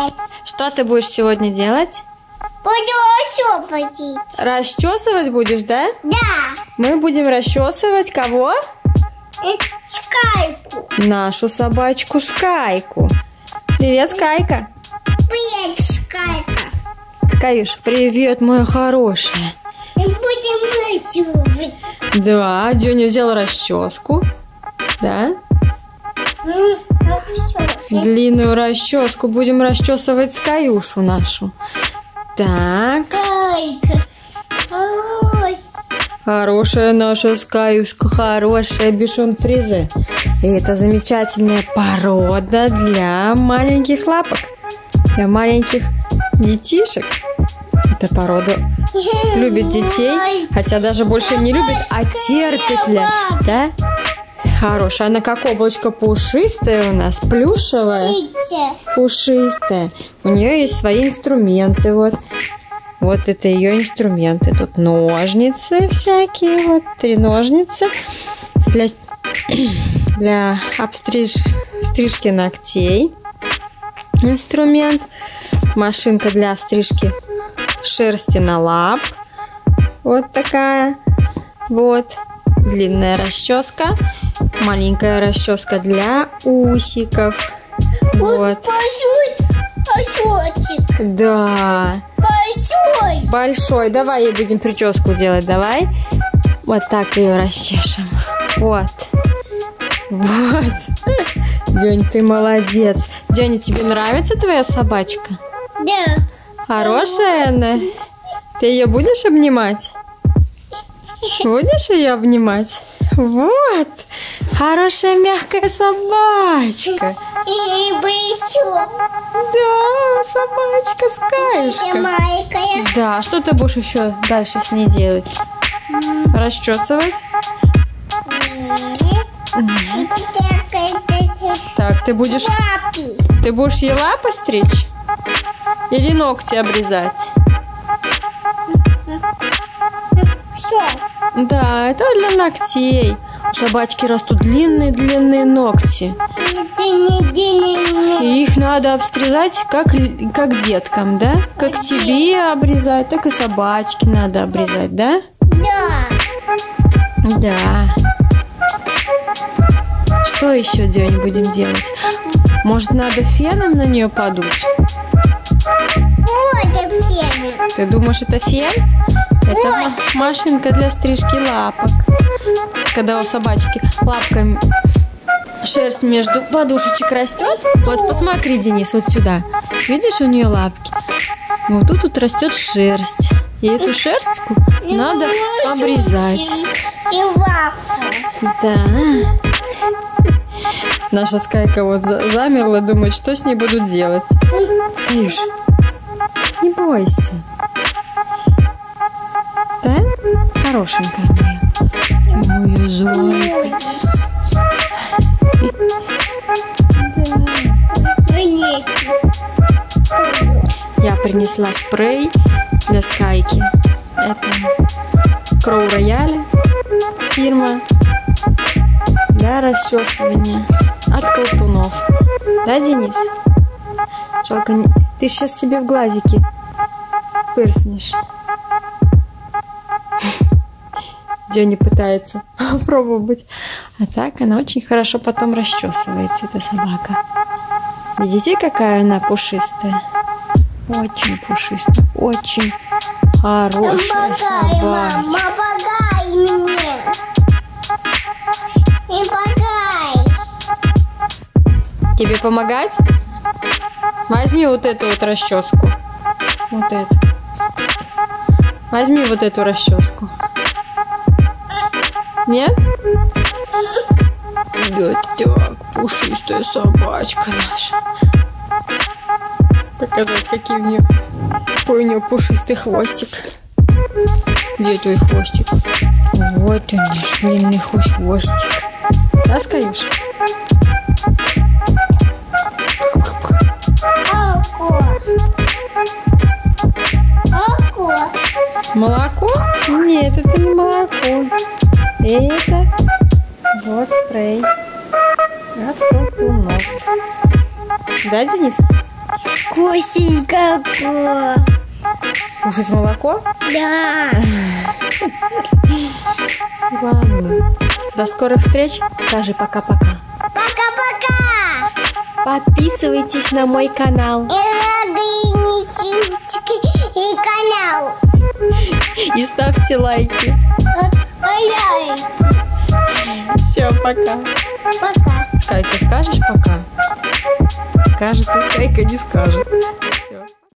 Привет. Что ты будешь сегодня делать? Буду ходить. Расчесывать будешь, да? Да. Мы будем расчесывать кого? Скайку. Нашу собачку Скайку. Привет, Скайка. Привет, скайка. Скаюш, привет, моя хорошая. И будем высовывать. Да, Дюня взял расческу. Да? Расчесывать. Длинную расческу. Будем расчесывать Скаюшу нашу. Так, хорошая наша Скаюшка, хорошая бишон фризе. И это замечательная порода для маленьких лапок, для маленьких детишек. Эта порода любит детей, хотя даже больше не любит, а терпит ли, да? Хорошая, она как облачко пушистая у нас, плюшевая, пушистая. У нее есть свои инструменты, вот. Вот это ее инструменты. Тут ножницы всякие, вот три ножницы для, для обстриж, стрижки ногтей. Инструмент. Машинка для стрижки шерсти на лап. Вот такая. Вот. Длинная расческа. Маленькая расческа для усиков. Вот. Большой. Да. Большой. Большой. Давай ей будем прическу делать. Давай. Вот так ее расчешем. Вот. Вот. День, ты молодец. День, тебе нравится твоя собачка? Да. Хорошая она? Ты ее будешь обнимать? Будешь ее обнимать? Вот. Хорошая мягкая собачка. И большой. Да, собачка, И скаюшка. маленькая. Да, а что ты будешь еще дальше с ней делать? Расчесывать? И такая Так, ты будешь, лапи. ты будешь ей лапы стричь? Или ногти обрезать? Да, это для ногтей. У собачки растут длинные-длинные ногти. Их надо обстрелять как, как деткам, да? Как тебе обрезать, так и собачке надо обрезать, да? Да. Да. Что еще, День, будем делать? Может, надо феном на нее подуть? Вот. Ты думаешь, это фен? Это ма- машинка для стрижки лапок. Когда у собачки лапками шерсть между подушечек растет. Вот посмотри, Денис, вот сюда. Видишь, у нее лапки? Вот тут вот растет шерсть. И эту шерстку надо обрезать. И. Да. Наша скайка вот за- замерла, думает, что с ней будут делать. Каюш, не бойся. Да? Хорошенькая моя. Моя зайка. Я принесла спрей для скайки. Это Кроу Рояля фирма для расчесывания от колтунов. Да, Денис? Жалко, ты сейчас себе в глазики пырснешь. Дёня пытается пробовать. А так она очень хорошо потом расчесывается, эта собака. Видите, какая она пушистая? Очень пушистая, очень хорошая собачка. помогай мне. Не помогай. Тебе помогать? Возьми вот эту вот расческу. Вот эту. Возьми вот эту расческу. Нет? Так, пушистая собачка наша. Показать, какие у нее, какой у нее пушистый хвостик. Где твой хвостик? Вот он длинный хвост- хвостик. Да, Молоко? Нет, это не молоко. Это вот спрей от колтунов. Да, Денис? Какое. Кушать молоко? Да. Ладно. До скорых встреч. Скажи пока-пока. Пока-пока. Подписывайтесь на мой канал. И радуйте и канал. И ставьте лайки. Все, пока. Пока. Скайка, скажешь пока? Кажется, Скайка не скажет.